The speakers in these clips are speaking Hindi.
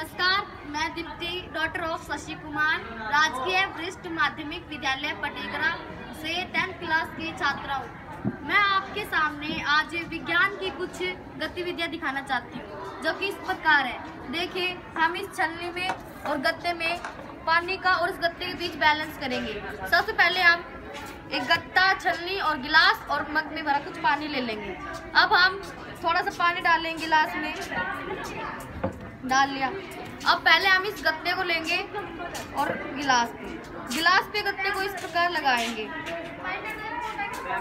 नमस्कार, मैं दीप्ति डॉक्टर ऑफ़ शशि कुमार, राजकीय वरिष्ठ माध्यमिक विद्यालय पटेगरा से टेंथ क्लास की छात्रा हूँ। मैं आपके सामने आज विज्ञान की कुछ गतिविधियाँ दिखाना चाहती हूँ, जो कि इस प्रकार है। देखिए, हम इस छलनी में और गत्ते में पानी का और इस गत्ते के बीच बैलेंस करेंगे। सबसे पहले हम एक गत्ता, छलनी और गिलास और मग में भरा कुछ पानी ले लेंगे। अब हम थोड़ा सा पानी डालेंगे गिलास में। डाल लिया। अब पहले हम इस गत्ते को लेंगे और गिलास पे। गिलास पे गत्ते को इस प्रकार लगाएँगे।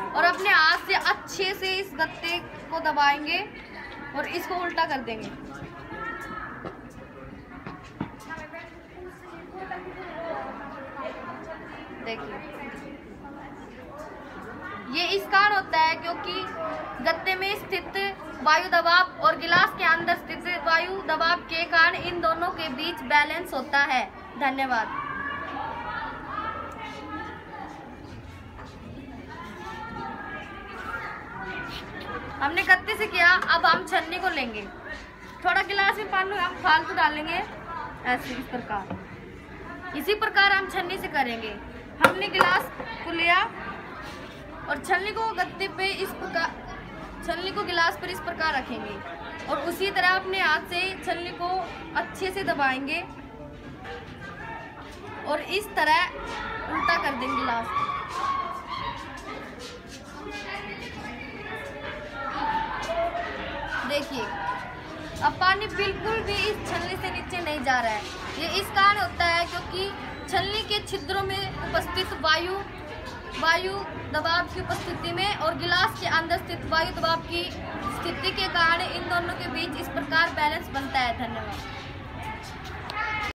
और अपने हाथ से अच्छे से इस गत्ते को दबाएँगे और इसको उल्टा कर देंगे। देखिए। ये इस कारण होता है क्योंकि गत्ते में स्थित वायु दबाव और गिलास के अंदर स्थित वायु दबाव के कारण इन दोनों के बीच बैलेंस होता है। धन्यवाद। हमने गत्ते से किया, अब हम छन्नी को लेंगे। थोड़ा गिलास में पानी हम फालतू डालेंगे। ऐसे इस प्रकार। इसी प्रकार हम छन्नी से करेंगे। हमने गिलास को लिया। और छलनी को गत्ते पे इस प्रकार, छलनी को गिलास पर इस प्रकार रखेंगे। और उसी तरह अपने हाथ से छलनी को अच्छे से दबाएँगे। और इस तरह उल्टा कर देंगे गिलास। देखिए, अब पानी बिल्कुल भी इस छलनी से नीचे नहीं जा रहा है। ये इस कारण होता है क्योंकि छलनी के छिद्रों में उपस्थित वायु वायु दबाव की उपस्थिति में और गिलास के अंदर स्थित वायु दबाव की स्थिति के कारण इन दोनों के बीच इस प्रकार बैलेंस बनता है। धन्यवाद।